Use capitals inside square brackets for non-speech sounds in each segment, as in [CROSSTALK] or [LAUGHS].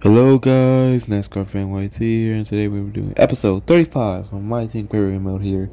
Hello guys, NASCAR fan YT here, and today we are doing episode 35 on my team career mode here.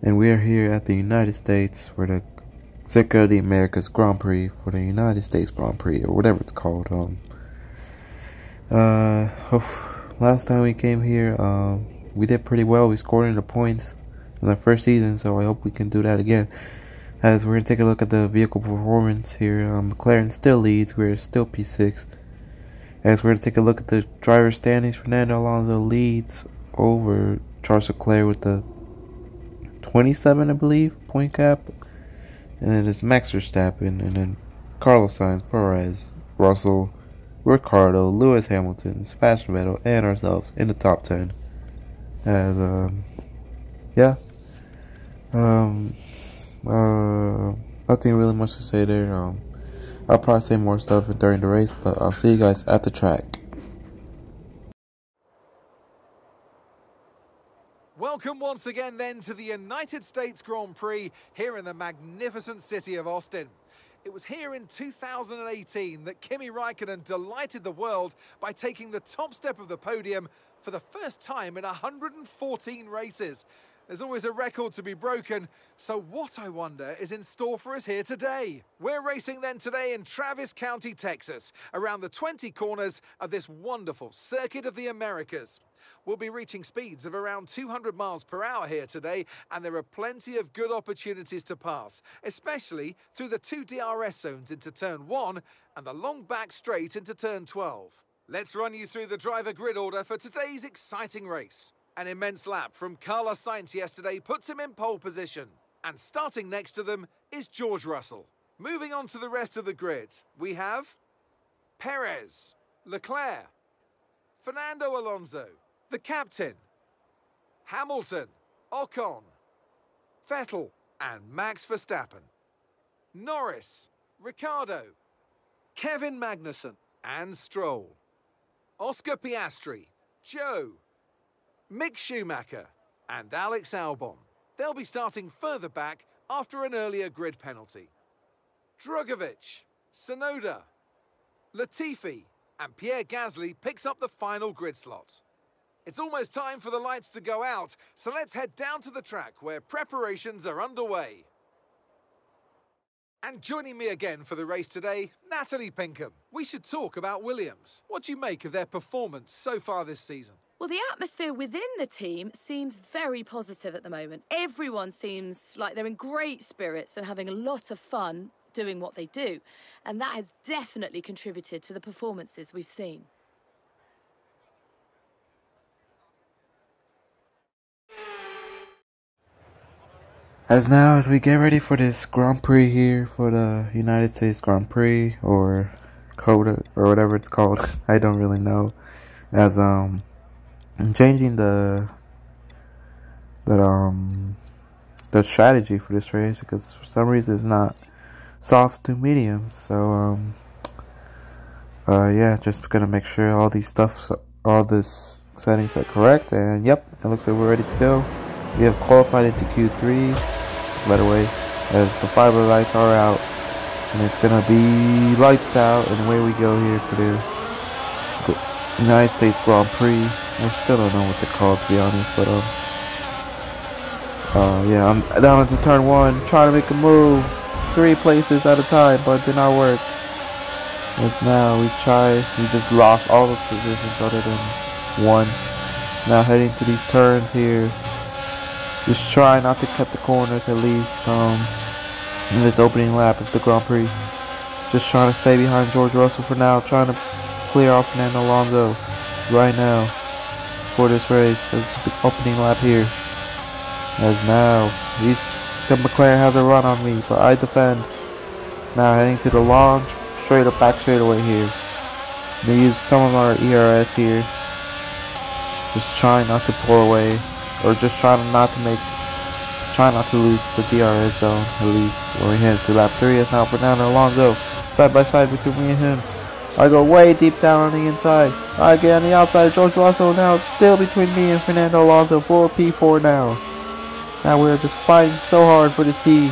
And we are here at the United States for the Circuit of the Americas Grand Prix for the United States Grand Prix or whatever it's called. Um uh last time we came here, um we did pretty well. We scored in the points in the first season, so I hope we can do that again. As we're gonna take a look at the vehicle performance here, um, McLaren still leads, we're still P6. As we're to take a look at the driver standings, Fernando Alonso leads over Charles Leclerc with the 27, I believe, point cap. And then it's Max Verstappen, and then Carlos Sainz, Perez, Russell, Ricciardo, Lewis Hamilton, Sebastian Vettel, and ourselves in the top 10. As, um, yeah. Um, uh, nothing really much to say there. Um, I'll probably say more stuff during the race, but I'll see you guys at the track. Welcome once again then to the United States Grand Prix here in the magnificent city of Austin. It was here in 2018 that Kimi Raikkonen delighted the world by taking the top step of the podium for the first time in 114 races. There's always a record to be broken, so what I wonder is in store for us here today. We're racing then today in Travis County, Texas, around the 20 corners of this wonderful Circuit of the Americas. We'll be reaching speeds of around 200 miles per hour here today, and there are plenty of good opportunities to pass, especially through the two DRS zones into turn 1 and the long back straight into turn 12. Let's run you through the driver grid order for today's exciting race. An immense lap from Carlos Sainz yesterday puts him in pole position. And starting next to them is George Russell. Moving on to the rest of the grid, we have Perez, Leclerc, Fernando Alonso, the captain, Hamilton, Ocon, Vettel, and Max Verstappen. Norris, Ricciardo, Kevin Magnussen, and Stroll. Oscar Piastri, Zhou, Mick Schumacher and Alex Albon. They'll be starting further back after an earlier grid penalty. Drugovich, Tsunoda, Latifi and Pierre Gasly picks up the final grid slot. It's almost time for the lights to go out, so let's head down to the track where preparations are underway. And joining me again for the race today, Natalie Pinkham. We should talk about Williams. What do you make of their performance so far this season? Well, the atmosphere within the team seems very positive at the moment. Everyone seems like they're in great spirits and having a lot of fun doing what they do. And that has definitely contributed to the performances we've seen. As now, as we get ready for this Grand Prix here for the United States Grand Prix or COTA or whatever it's called, [LAUGHS] I don't really know. As um, I'm changing the the um the strategy for this race because for some reason it's not soft to medium. So um uh yeah, just gonna make sure all these stuff all this settings are correct and yep, it looks like we're ready to go. We have qualified into Q3 by the way as the fiber lights are out and it's gonna be lights out and away we go here for the United States Grand Prix. I still don't know what to call it to be honest, but um, uh, yeah, I'm down into turn one, trying to make a move, three places at a time, but it did not work. It's now we try, we just lost all those positions other than one. Now heading to these turns here, just try not to cut the corners at least um, in this opening lap of the Grand Prix. Just trying to stay behind George Russell for now, trying to clear off Fernando Alonso right now for this race as the opening lap here. As now, the McLaren has a run on me, but I defend. Now heading to the long, straight up back straightaway here. They use some of our ERS here. Just trying not to pull away, or just trying not to make, try not to lose the DRS zone at least. When we head to lap 3 is now Fernando Alonso, side by side between me and him. I go way deep down on the inside. I get on the outside. of George Russell now it's still between me and Fernando Alonso for P4 now. Now we're just fighting so hard for this P,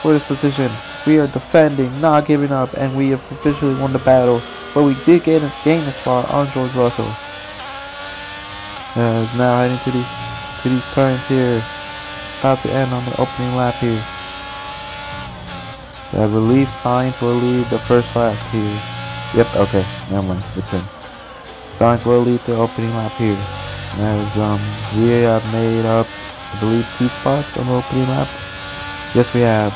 for this position. We are defending, not giving up, and we have officially won the battle but we did gain a, gain a spot on George Russell. As now heading to, the, to these turns here. About to end on the opening lap here. So I believe Sainz will lead the first lap here. Yep, okay, never mind, it's him. Sainz will lead the opening lap here. As um, we have made up, I believe, two spots on the opening lap. Yes, we have.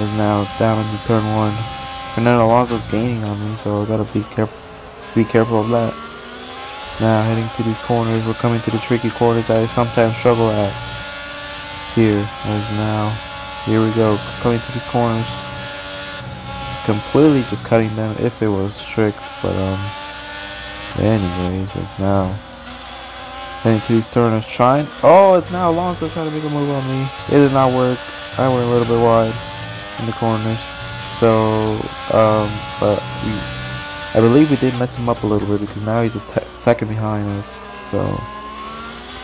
Is now down into turn one. Fernando Alonso's gaining on me, so I gotta be careful. Be careful of that. Now heading to these corners, we're coming to the tricky corners that I sometimes struggle at. Here, as now, here we go, coming to these corners. Completely just cutting them if it was strict, but um, anyways, it's now heading to these turns, trying. Oh, it's now Alonso trying to make a move on me. It did not work. I went a little bit wide in the corners. So, um, but we, I believe we did mess him up a little bit because now he's a second behind us. So,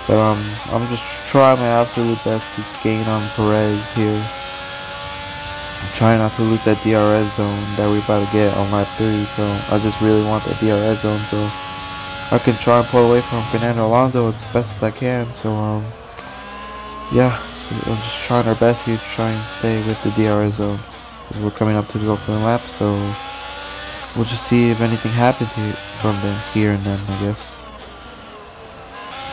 but um, I'm just trying my absolute best to gain on Perez here. I'm trying not to lose that DRS zone that we're about to get on lap 3. So I just really want that DRS zone so I can try and pull away from Fernando Alonso as best as I can. So um, yeah, so I'm just trying our best here to try and stay with the DRS zone as we're coming up to the opening lap. So we'll just see if anything happens here from the here and then, I guess.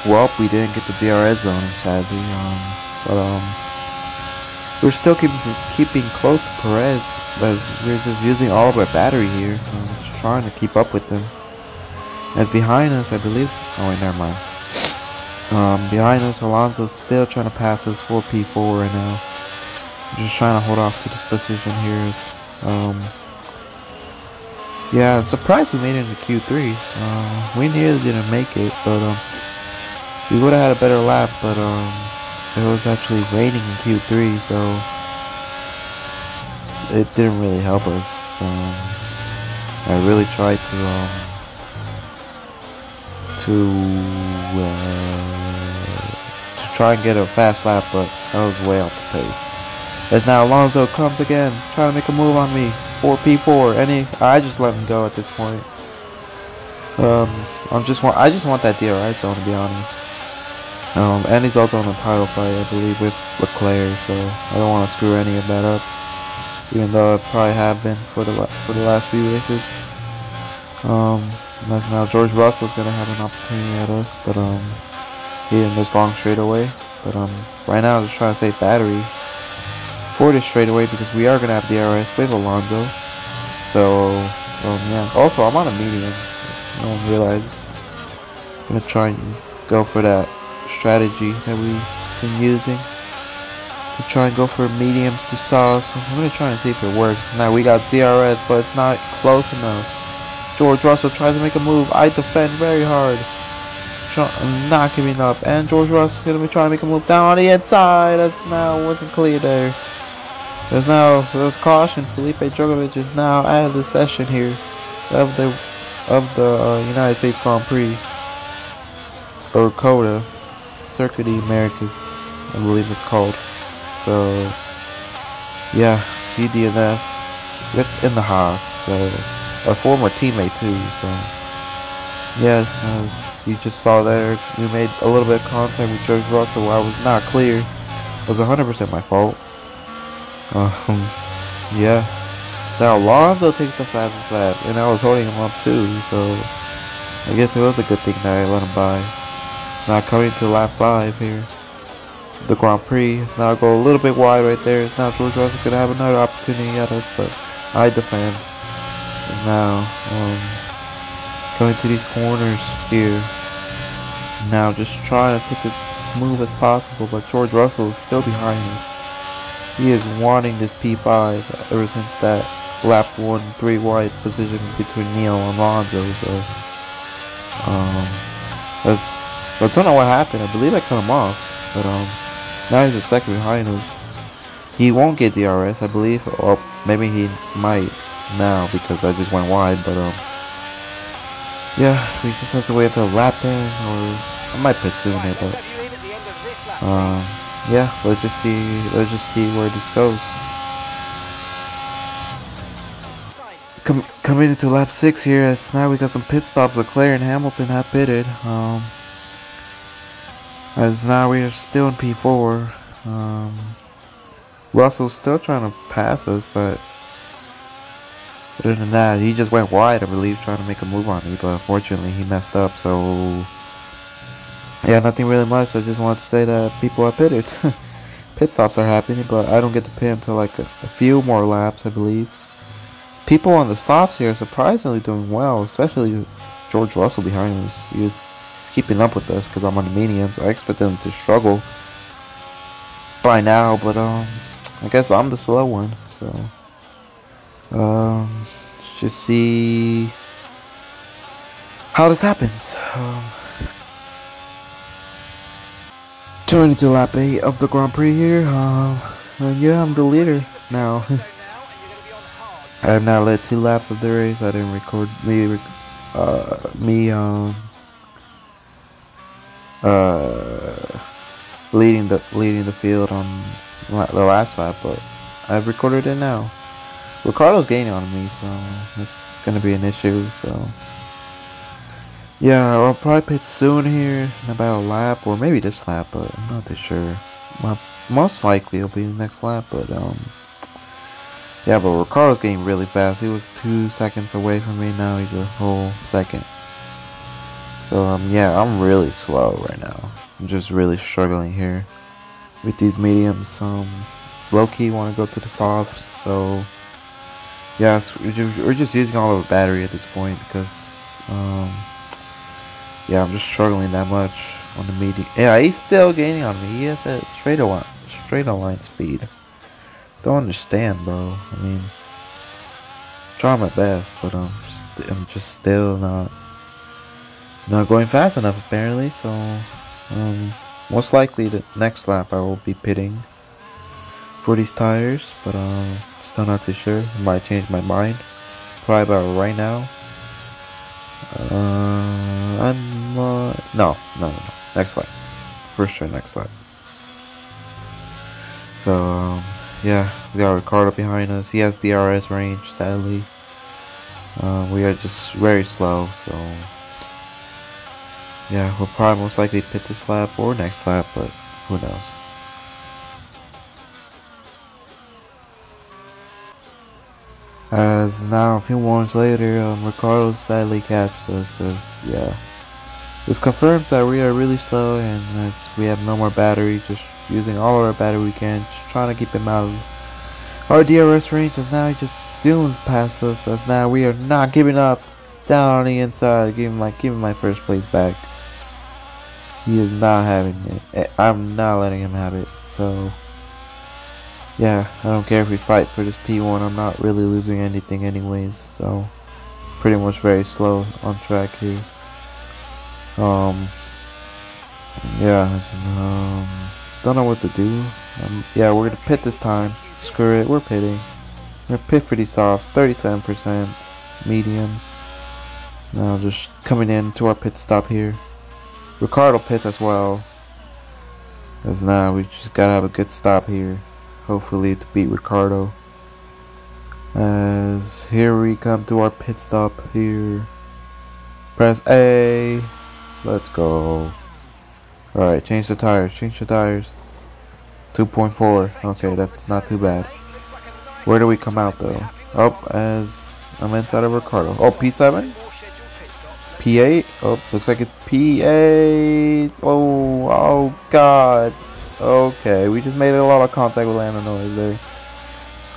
Well, we didn't get the DRS zone, sadly. Um, but um, we're still keeping keeping close to Perez, as we're just using all of our battery here. Um, just trying to keep up with them. As behind us, I believe. Oh wait, never mind. Um, behind us, Alonso's still trying to pass us for P4 right now. Just trying to hold off to this position here. Um, yeah, surprised we made it into Q3. Uh, we nearly didn't make it, but um, we would have had a better lap, but um, it was actually raining in Q3, so it didn't really help us. Um, I really tried to um, to uh, to try and get a fast lap, but I was way off the pace. As now Alonso comes again, trying to make a move on me. 4P4. Any, I just let him go at this point. Um, I'm just want, I just want that DRS zone to be honest. Um, and he's also in a title fight, I believe, with Leclerc, so I don't want to screw any of that up. Even though I probably have been for the for the last few races. Um, that's now George Russell's gonna have an opportunity at us, but um, he in this long straightaway. But um, right now I'm just trying to save battery for this straightaway because we are gonna have DRS with Alonso. So um, yeah. Also, I'm on a medium. No one realized. I'm gonna try and go for that strategy that we've been using. To try and go for mediums to softs. I'm gonna try and see if it works. Now we got DRS, but it's not close enough. George Russell tries to make a move. I defend very hard. Not giving up. And George Russell gonna be trying to make a move down on the inside. That's now wasn't clear there. There's now there's caution. Felipe Drugovich is now out of the session here of the of the uh, United States Grand Prix or Circuit the Americas, I believe it's called. So yeah, he DNF with in the Haas. So a former teammate too. So yeah, as you just saw there, we made a little bit of contact with George Russell. I was not clear. It was 100% my fault. Um, yeah. Now Alonso takes the fastest lap, and I was holding him up too, so I guess it was a good thing that I let him by. Now coming to lap 5 here. The Grand Prix is now go a little bit wide right there. It's now George Russell could have another opportunity at us, but I defend. And now, um, going to these corners here. Now just trying to take it smooth as possible, but George Russell is still behind us. He is wanting this P5 ever since that lap 1 3 wide position between Neil and Alonso. So, um, that's, I don't know what happened. I believe I cut him off, but um, now he's a second behind us. He won't get DRS, I believe, or maybe he might now because I just went wide. But um, yeah, we just have to wait until lap 10, or I might soon it, but um yeah, let's just see let's just see where this goes. Com coming into lap six here, as now we got some pit stops. Leclerc and Hamilton have pitted. Um, as now we are still in P4. Um, Russell's still trying to pass us, but other than that, he just went wide, I believe, trying to make a move on me. But unfortunately, he messed up. So yeah, nothing really much. I just wanted to say that people are pitted. [LAUGHS] Pit stops are happening, but I don't get to pit until like a, a few more laps, I believe people on the softs here are surprisingly doing well, especially George Russell behind us. He's, he's keeping up with us because I'm on the mediums. I expect them to struggle by now, but um, I guess I'm the slow one. So um, just see how this happens. Um, turning to lap 8 of the Grand Prix here. Um, yeah, I'm the leader now. [LAUGHS] I have now led two laps of the race. I didn't record me, uh, me, um, uh, leading the leading the field on the last lap, but I've recorded it now. Ricciardo's gaining on me, so it's gonna be an issue. So yeah, I'll probably pit soon here in about a lap, or maybe this lap, but I'm not too sure. most likely it'll be the next lap, but um. Yeah, but Ricciardo's getting really fast. He was two seconds away from me. Now he's a whole second. So, um, yeah, I'm really slow right now. I'm just really struggling here with these mediums. Um, low-key want to go to the soft. So, yes, we're just using all of the battery at this point because, um, yeah, I'm just struggling that much on the medium. Yeah, he's still gaining on me. He has a straight line, straight line speed. Don't understand, bro. I mean, try my best, but um, I'm just still not not going fast enough apparently. So, um, most likely the next lap I will be pitting for these tires, but um, still not too sure. I might change my mind. Probably about right now. Uh, I'm uh, no, no, no, no. Next lap, for sure. Next lap. So. Um, yeah, we got Ricciardo behind us. He has DRS range, sadly. Uh, we are just very slow, so yeah, we'll probably most likely pit this lap or next lap, but who knows. As now, a few moments later, um, Ricciardo sadly catched us. As yeah, this confirms that we are really slow, and as we have no more battery, just using all our battery we can, just trying to keep him out of our DRS range as now he just zooms past us as now we are not giving up down on the inside, giving my giving my first place back. He is not having it. Eh, I'm not letting him have it. So yeah, I don't care if we fight for this P1. I'm not really losing anything anyways. So pretty much very slow on track here. Um yeah, um don't know what to do. Um, yeah, we're gonna pit this time. Screw it, we're pitting. We're pit these softs, 37% mediums. So now just coming in to our pit stop here. Ricciardo pit as well. As now we just gotta have a good stop here. Hopefully to beat Ricciardo. As here we come to our pit stop here. Press A. Let's go. Alright, change the tires, change the tires. 2.4, okay, that's not too bad. Where do we come out though? Oh, as I'm inside of Ricciardo. Oh, P7? P8? Oh, looks like it's P8. Oh, oh god. Okay, we just made a lot of contact with Lando Norris there.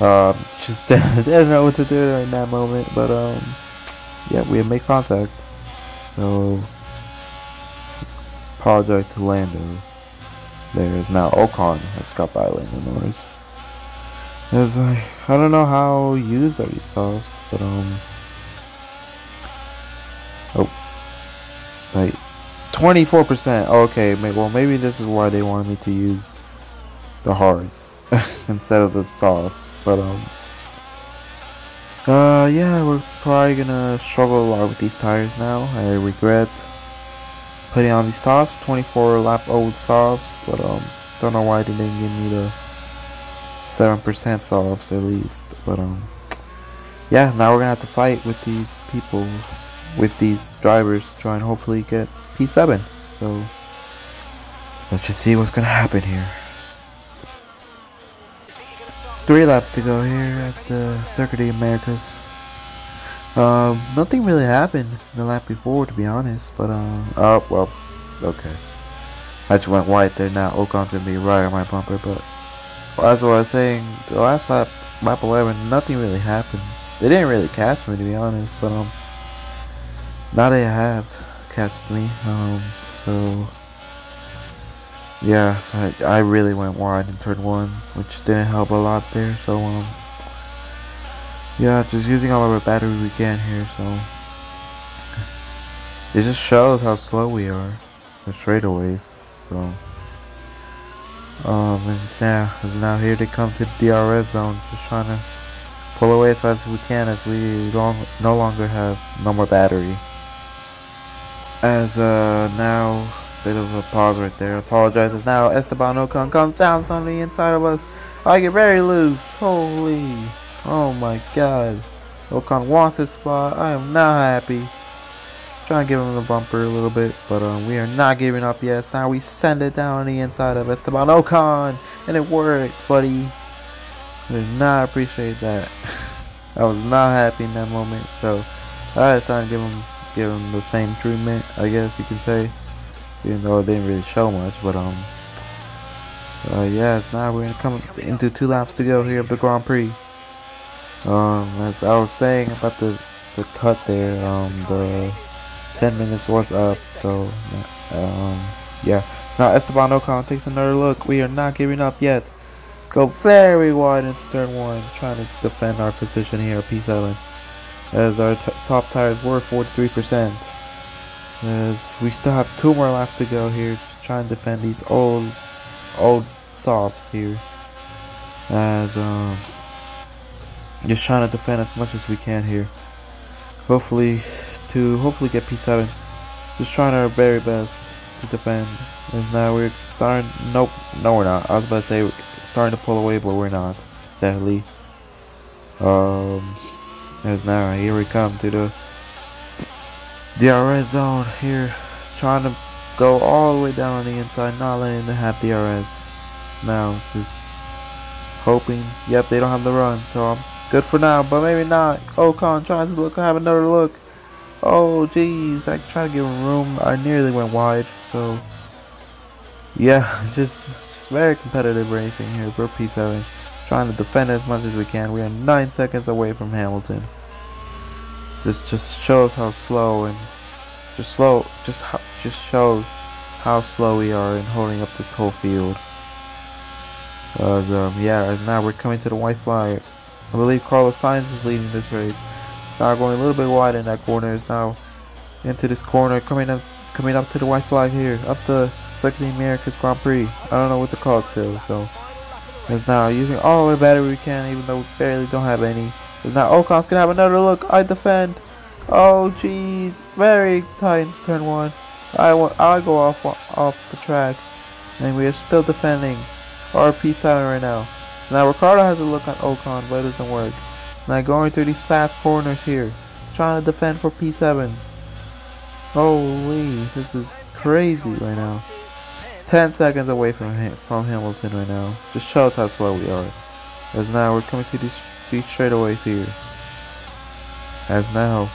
Um, just [LAUGHS] didn't know what to do in that moment, but um, yeah, we have made contact. So apologize to Lando. There is now Ocon has got by Lando Norris. There's like, I don't know how used are these softs, but um, oh, like 24%. Okay, well maybe this is why they wanted me to use the hards [LAUGHS] instead of the softs, but um. Uh, yeah, we're probably gonna struggle a lot with these tires now. I regret putting on these softs, 24 lap old softs, but um, don't know why they didn't give me the 7% softs at least, but um, yeah, now we're gonna have to fight with these people, with these drivers, try and hopefully get P7. So let's just see what's gonna happen here. Three laps to go here at the Circuit of Americas. Um, nothing really happened the lap before, to be honest. But um, oh well, okay. I just went white there. Now Ocon's gonna be right on my bumper, but as I was saying, the last lap, lap 11, nothing really happened. They didn't really catch me, to be honest. But um, now they have catched me. Um, so yeah, I, I really went wide in turn one, which didn't help a lot there. So um, yeah, just using all of our battery we can here. So [LAUGHS] it just shows how slow we are, the straightaways. So um, and now, now here they come to the DRS zone, just trying to pull away as fast as we can, as we long, no longer have no more battery. As uh now Bit of a pause right there. Apologizes now. Esteban Ocon comes down on the inside of us. I get very loose. Holy. Oh my god. Ocon wants his spot. I am not happy. Trying to give him the bumper a little bit, but um, we are not giving up yet. So now we send it down on the inside of Esteban Ocon, and it worked, buddy. I did not appreciate that. [LAUGHS] I was not happy in that moment, so I decided to give him give them the same treatment, I guess you can say even though it didn't really show much. But um, uh, yes, now we're gonna come into two laps to go here of the Grand Prix. Um, as I was saying about the the cut there, um, the 10 minutes was up. So um, yeah. Now Esteban Ocon takes another look. We are not giving up yet. Go very wide into turn one, trying to defend our position here at P7. As our top tires were 43%. As we still have two more laps to go here to try and defend these old, old softs here. As, um, just trying to defend as much as we can here. Hopefully, to hopefully get P7. Just trying our very best to defend. And now we're starting, nope, no we're not. I was about to say starting to pull away, but we're not, sadly. Um, as now, here we come to the DRS zone here. Trying to go all the way down on the inside, not letting them have DRS. Now, just hoping. Yep, they don't have the run, so I'm good for now, but maybe not. Oh, Ocon tries to look, have another look. Oh, jeez, I tried to give him room. I nearly went wide, so yeah, [LAUGHS] just just very competitive racing here for P7. Trying to defend as much as we can. We are nine seconds away from Hamilton just just shows how slow and just slow just how, just shows how slow we are in holding up this whole field. As um, yeah, as now we're coming to the white flag. I believe Carlos Sainz is leading this race. It's now going a little bit wide in that corner. It's now into this corner, coming up coming up to the white flag here, up the of America's Grand Prix. I don't know what to call it still, so it's now using all the battery we can, even though we barely don't have any. Is now Ocon's oh, gonna have another look. I defend. Oh jeez, very tight into turn one. I want I go off off the track, and we are still defending RP7 right now. Now Ricciardo has a look on Ocon, but it doesn't work. Now going through these fast corners here, trying to defend for P7. Holy, this is crazy right now. 10 seconds away from from Hamilton right now. Just shows how slow we are. As now we're coming to these these straightaways here. As now,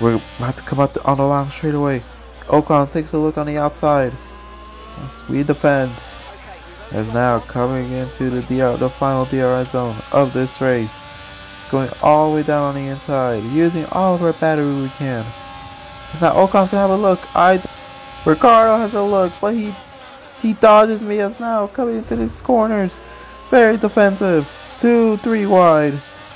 we're about to come out on the long straightaway. Ocon takes a look on the outside. We defend. As now coming into the DR, the final DRS zone of this race. Going all the way down on the inside. Using all of our battery we can. As now Ocon's gonna have a look. I Ricciardo has a look, but he he dodges me as now coming into these corners. Very defensive. Two, three wide.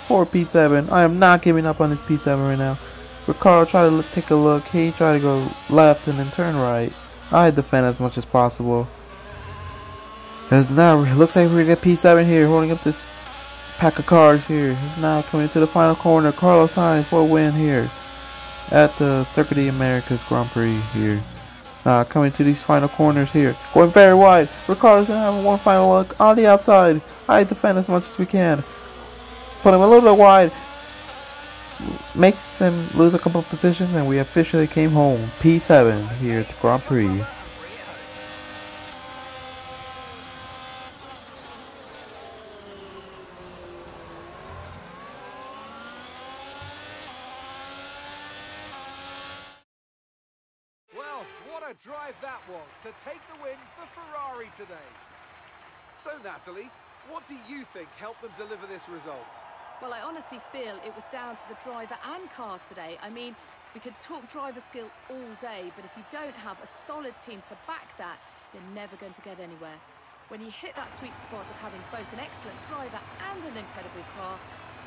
Four P7. I am not giving up on this P7 right now. Ricciardo tried to look, take a look. He tried to go left and then turn right. I defend as much as possible. As now, it looks like we're to get P7 here, holding up this pack of cars here. He's now coming to the final corner. Carlos Sainz will win here at the Circuit of Americas Grand Prix here. Now coming to these final corners here. Going very wide. Ricciardo's going to have one final look on the outside. I defend as much as we can. Put him a little bit wide. makes him lose a couple positions, and we officially came home. P7 here at the Grand Prix. Well, what a drive that was to take the win for Ferrari today. So, Natalie, what do you think helped them deliver this result? Well, I honestly feel it was down to the driver and car today. I mean, we could talk driver skill all day, but if you don't have a solid team to back that, you're never going to get anywhere. When you hit that sweet spot of having both an excellent driver and an incredible car,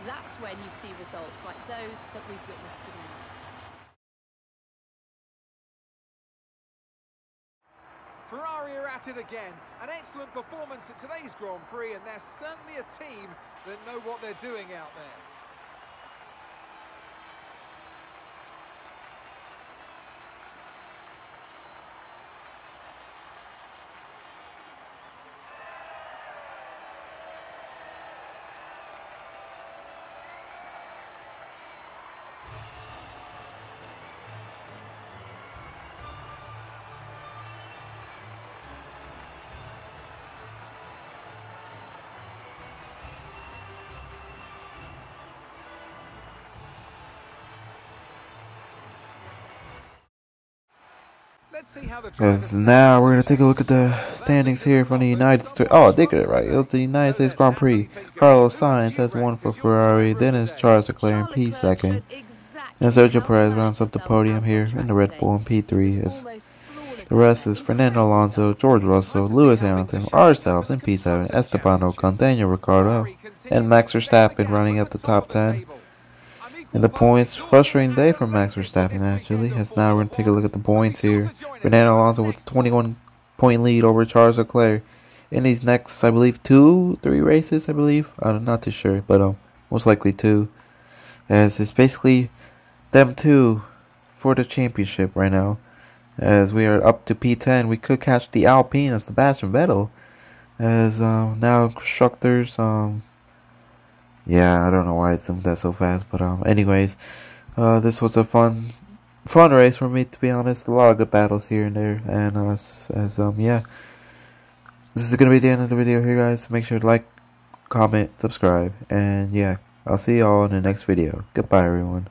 that's when you see results like those that we've witnessed today. Ferrari are at it again. An excellent performance at today's Grand Prix, and they're certainly a team that know what they're doing out there. Because now we're gonna take a look at the standings here from the United States. Oh, I did get it right. It was the United States Grand Prix. Carlos Sainz has won for Ferrari. Then it's Charles Leclerc in P second. And Sergio Perez rounds up the podium here in the Red Bull in P3. As the rest is Fernando Alonso, George Russell, Lewis Hamilton, ourselves in P7, Esteban Ocon, Daniel Ricciardo, and Max Verstappen running up the top 10. And the points, frustrating day for Max Verstappen actually, as now we're going to take a look at the points here. Fernando Alonso with a 21 point lead over Charles Leclerc in these next, I believe, two, three races, I believe. I'm not too sure, but um, most likely two. As it's basically them two for the championship right now. As we are up to P10, we could catch the Alpine as Sebastian Vettel. As um, now constructors, um, yeah, I don't know why it zoomed that so fast, but um, anyways, uh, this was a fun, fun race for me to be honest. A lot of good battles here and there, and uh, as, as um, yeah, this is gonna be the end of the video here, guys. Make sure to like, comment, subscribe, and yeah, I'll see y'all in the next video. Goodbye, everyone.